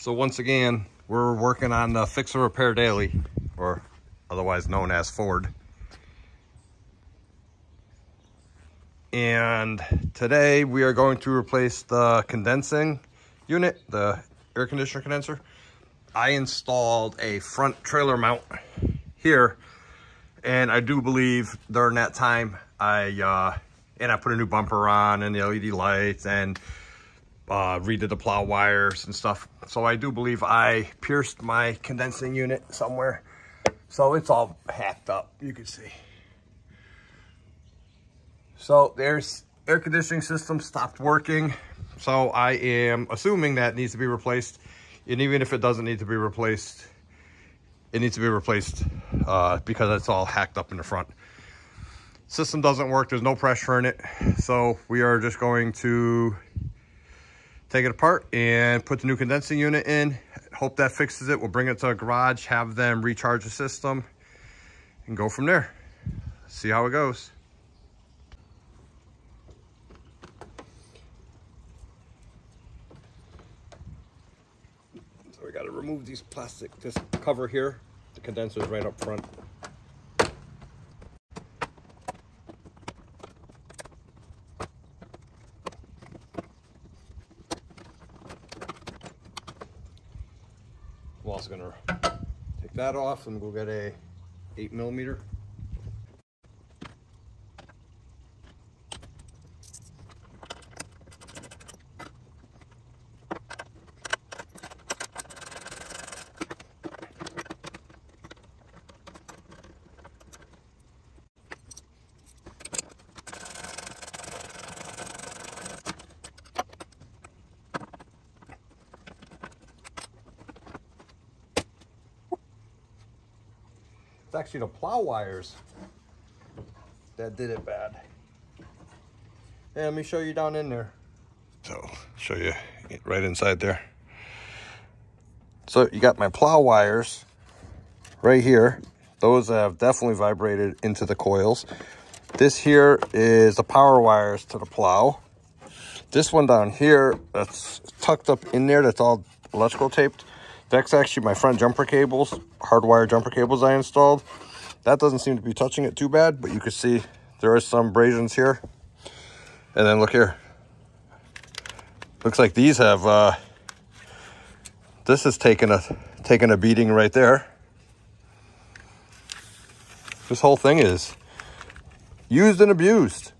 So once again, we're working on the Fix and Repair Daily, or otherwise known as Ford. And today we are going to replace the condensing unit, the air conditioner condenser. I installed a front trailer mount here, and I do believe during that time I uh, and I put a new bumper on and the LED lights and uh, redid the plow wires and stuff. So I do believe I pierced my condensing unit somewhere. So it's all hacked up, you can see. So there's air conditioning system stopped working. So I am assuming that needs to be replaced. And even if it doesn't need to be replaced, it needs to be replaced uh, because it's all hacked up in the front. System doesn't work, there's no pressure in it. So we are just going to take it apart and put the new condensing unit in. Hope that fixes it. We'll bring it to a garage, have them recharge the system and go from there. See how it goes. So we got to remove these plastic, this cover here. The condenser is right up front. I'm also gonna take that off and we'll get a eight millimeter. It's actually the plow wires that did it bad. Hey, let me show you down in there. So, show you right inside there. So you got my plow wires right here. Those have definitely vibrated into the coils. This here is the power wires to the plow. This one down here that's tucked up in there that's all electrical taped that's actually my front jumper cables, hardwire jumper cables I installed. That doesn't seem to be touching it too bad, but you can see there are some abrasions here. And then look here. Looks like these have, uh, this has taken a, taken a beating right there. This whole thing is used and abused.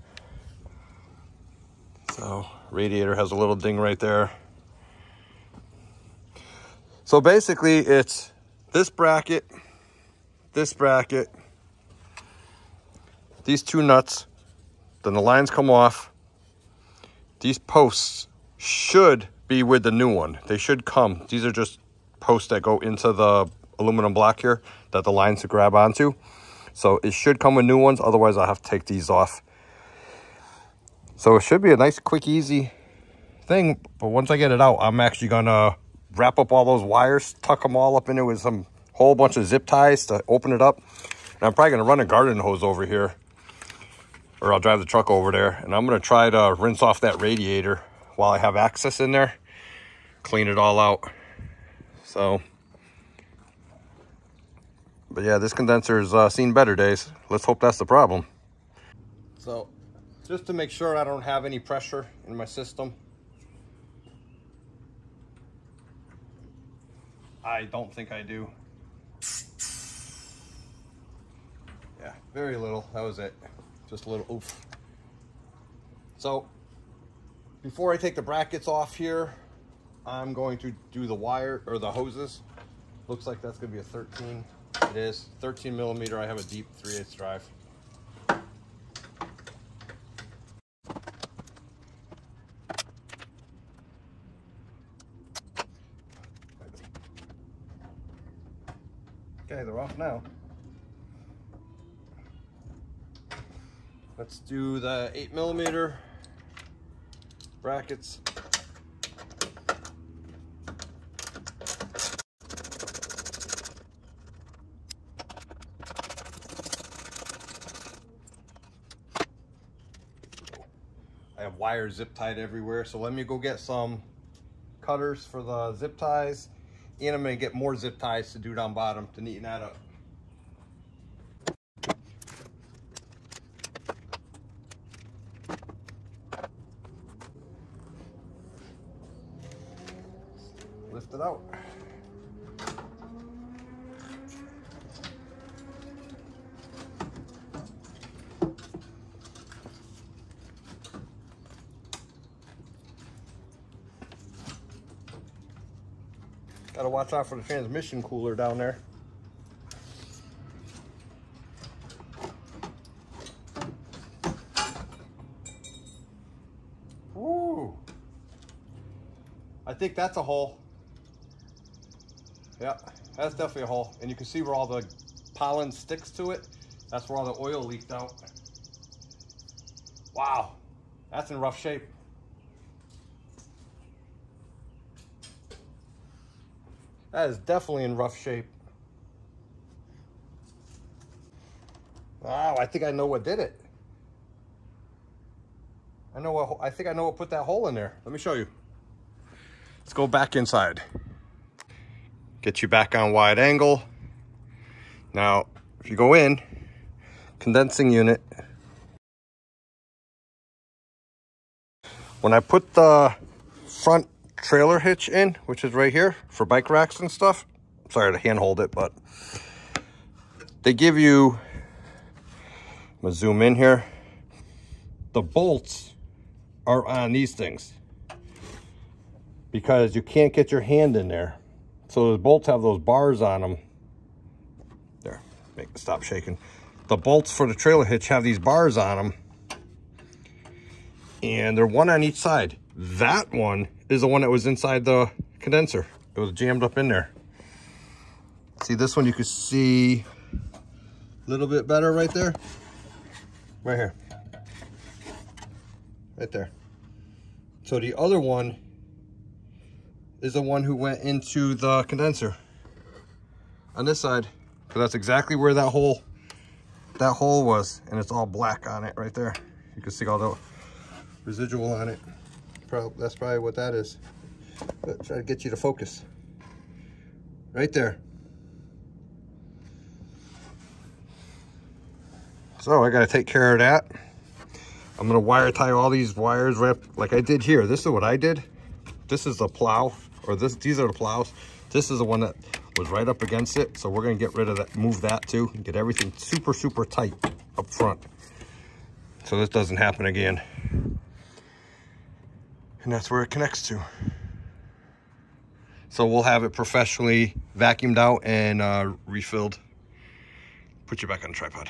So radiator has a little ding right there. So basically it's this bracket, this bracket, these two nuts, then the lines come off. These posts should be with the new one. They should come. These are just posts that go into the aluminum block here that the lines to grab onto. So it should come with new ones. Otherwise, I'll have to take these off. So it should be a nice, quick, easy thing. But once I get it out, I'm actually going to wrap up all those wires, tuck them all up in it with some whole bunch of zip ties to open it up. And I'm probably going to run a garden hose over here or I'll drive the truck over there and I'm going to try to rinse off that radiator while I have access in there, clean it all out. So, but yeah, this condenser has uh, seen better days. Let's hope that's the problem. So, just to make sure I don't have any pressure in my system, I don't think I do. Yeah, very little. That was it. Just a little oof. So, before I take the brackets off here, I'm going to do the wire or the hoses. Looks like that's going to be a 13. It is 13 millimeter. I have a deep 3 8 drive. Okay, they're off now. Let's do the eight millimeter brackets. I have wires zip tied everywhere, so let me go get some cutters for the zip ties. And I'm gonna get more zip ties to do down bottom to neaten that up. Lift it out. Gotta watch out for the transmission cooler down there. Woo! I think that's a hole. Yeah, that's definitely a hole. And you can see where all the pollen sticks to it. That's where all the oil leaked out. Wow, that's in rough shape. That is definitely in rough shape. Wow, I think I know what did it. I know what, I think I know what put that hole in there. Let me show you. Let's go back inside. Get you back on wide angle. Now, if you go in, condensing unit. When I put the front trailer hitch in, which is right here for bike racks and stuff. Sorry to hand hold it, but they give you, I'm gonna zoom in here. The bolts are on these things because you can't get your hand in there. So the bolts have those bars on them. There, make stop shaking. The bolts for the trailer hitch have these bars on them and they're one on each side. That one is the one that was inside the condenser. It was jammed up in there. See this one, you can see a little bit better right there. Right here. Right there. So the other one is the one who went into the condenser on this side. Because that's exactly where that hole that hole was. And it's all black on it right there. You can see all the residual on it. Probably, that's probably what that is. But try to get you to focus. Right there. So I got to take care of that. I'm going to wire tie all these wires right like I did here. This is what I did. This is the plow, or this these are the plows. This is the one that was right up against it. So we're going to get rid of that, move that too, and get everything super, super tight up front. So this doesn't happen again and that's where it connects to. So we'll have it professionally vacuumed out and uh, refilled. Put you back on the tripod.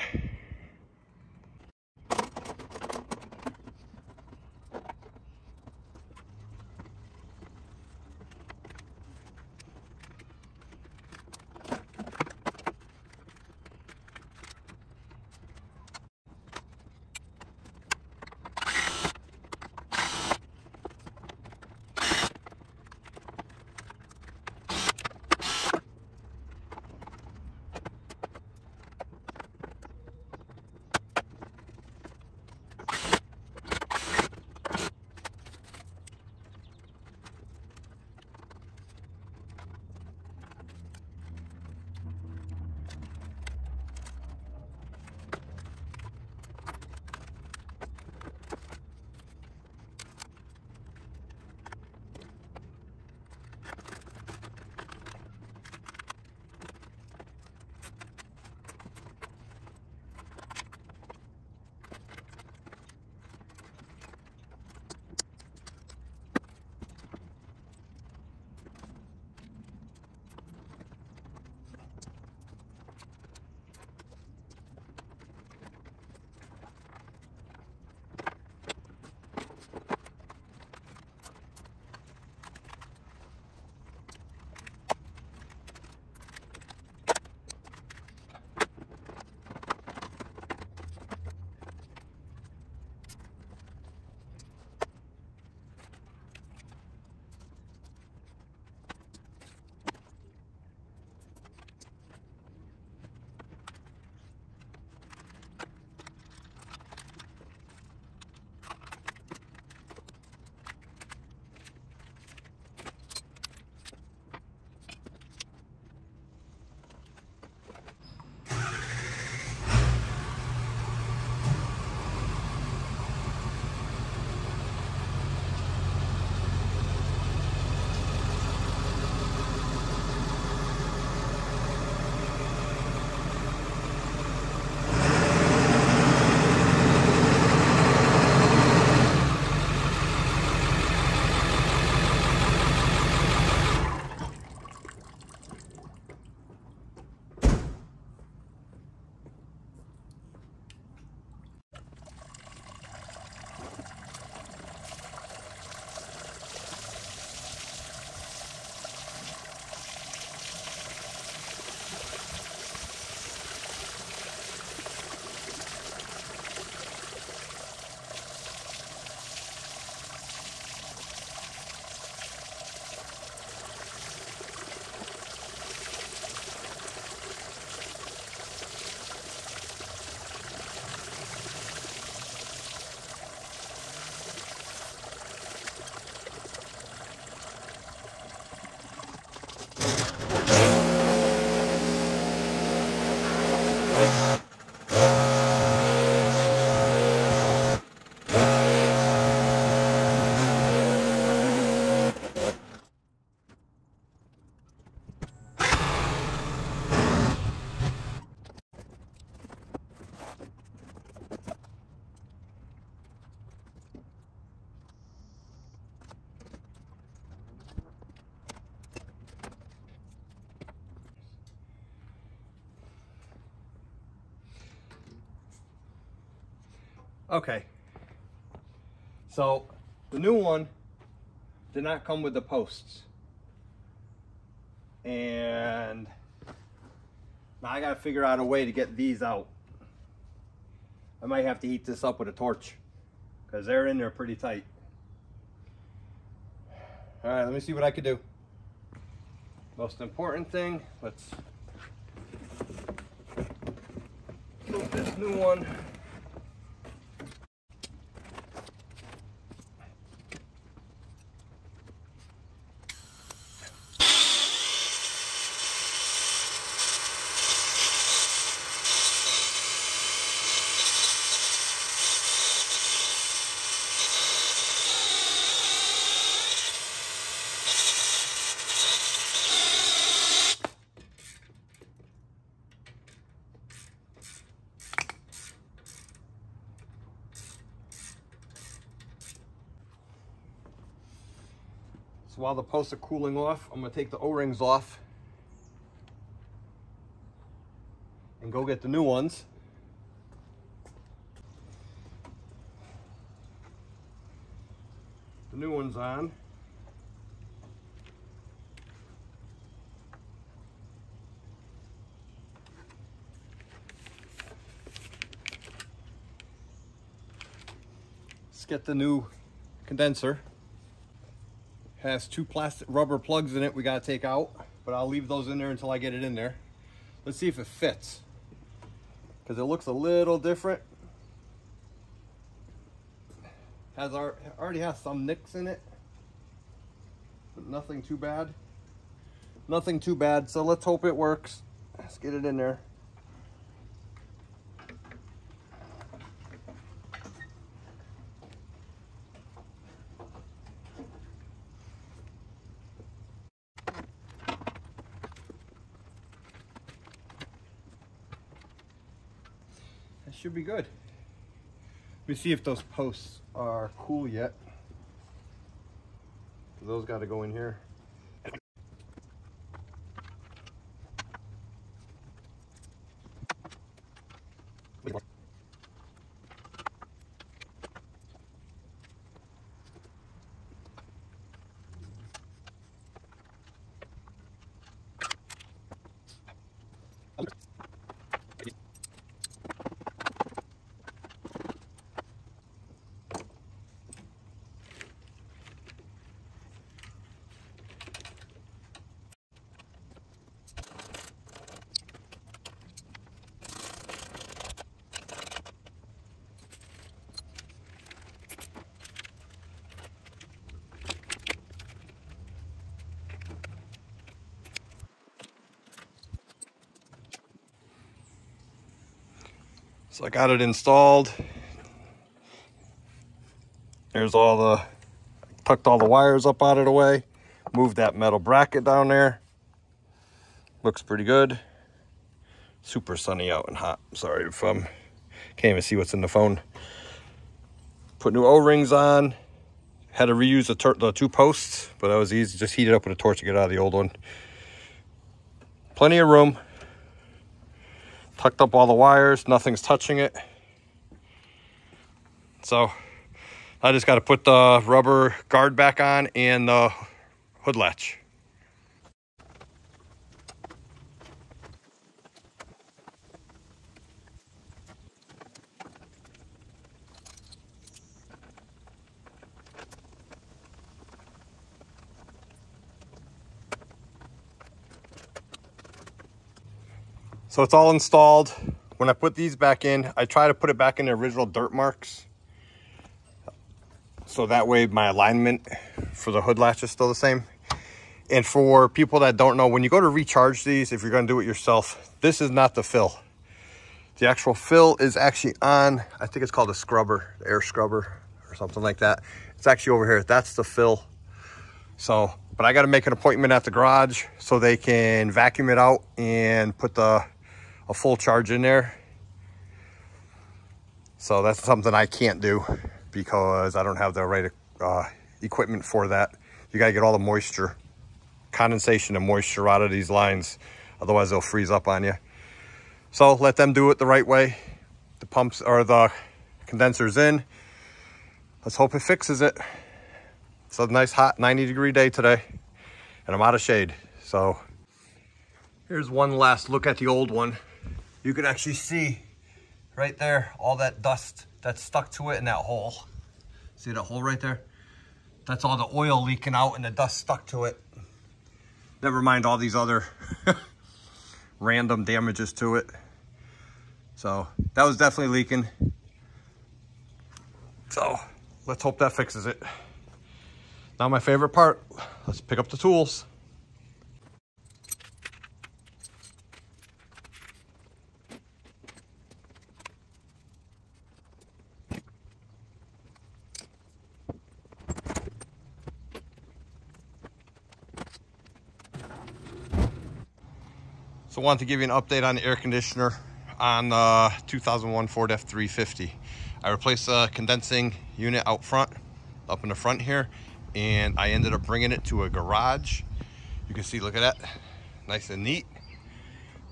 Okay. So the new one did not come with the posts. And now I gotta figure out a way to get these out. I might have to heat this up with a torch because they're in there pretty tight. All right, let me see what I can do. Most important thing, let's move this new one. While the posts are cooling off, I'm gonna take the O-rings off and go get the new ones. The new one's on. Let's get the new condenser has two plastic rubber plugs in it we got to take out but I'll leave those in there until I get it in there. Let's see if it fits. Because it looks a little different. Has our already has some nicks in it but nothing too bad. Nothing too bad so let's hope it works. Let's get it in there should be good. Let me see if those posts are cool yet. Those got to go in here. So I got it installed. There's all the, tucked all the wires up out of the way. Moved that metal bracket down there. Looks pretty good. Super sunny out and hot. Sorry if I'm, can't even see what's in the phone. Put new O-rings on. Had to reuse the, the two posts, but that was easy. Just heat it up with a torch to get out of the old one. Plenty of room tucked up all the wires. Nothing's touching it. So I just got to put the rubber guard back on and the hood latch So it's all installed. When I put these back in, I try to put it back in the original dirt marks. So that way my alignment for the hood latch is still the same. And for people that don't know, when you go to recharge these, if you're gonna do it yourself, this is not the fill. The actual fill is actually on, I think it's called a scrubber, air scrubber or something like that. It's actually over here, that's the fill. So, but I gotta make an appointment at the garage so they can vacuum it out and put the a full charge in there. So that's something I can't do because I don't have the right uh, equipment for that. You gotta get all the moisture, condensation and moisture out of these lines. Otherwise they'll freeze up on you. So let them do it the right way. The pumps or the condenser's in. Let's hope it fixes it. It's a nice hot 90 degree day today and I'm out of shade. So here's one last look at the old one. You can actually see right there, all that dust that's stuck to it in that hole. See that hole right there? That's all the oil leaking out and the dust stuck to it. Never mind all these other random damages to it. So that was definitely leaking. So let's hope that fixes it. Now my favorite part, let's pick up the tools. Wanted to give you an update on the air conditioner on uh, the 2001 Ford F350. I replaced the condensing unit out front, up in the front here, and I ended up bringing it to a garage. You can see, look at that, nice and neat.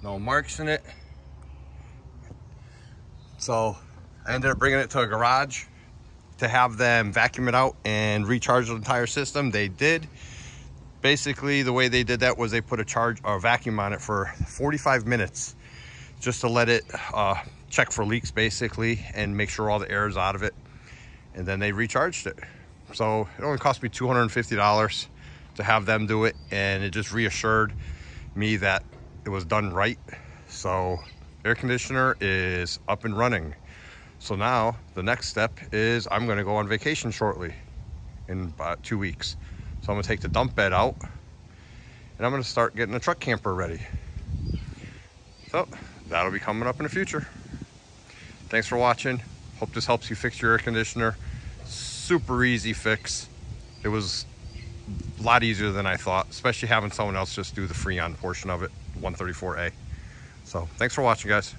No marks in it. So I ended up bringing it to a garage to have them vacuum it out and recharge the entire system. They did basically the way they did that was they put a charge or vacuum on it for 45 minutes just to let it uh, check for leaks basically and make sure all the air is out of it. And then they recharged it. So it only cost me $250 to have them do it and it just reassured me that it was done right. So air conditioner is up and running. So now the next step is I'm going to go on vacation shortly in about two weeks so I'm gonna take the dump bed out and I'm gonna start getting the truck camper ready. So that'll be coming up in the future. Thanks for watching. Hope this helps you fix your air conditioner. Super easy fix. It was a lot easier than I thought, especially having someone else just do the Freon portion of it, 134A. So thanks for watching guys.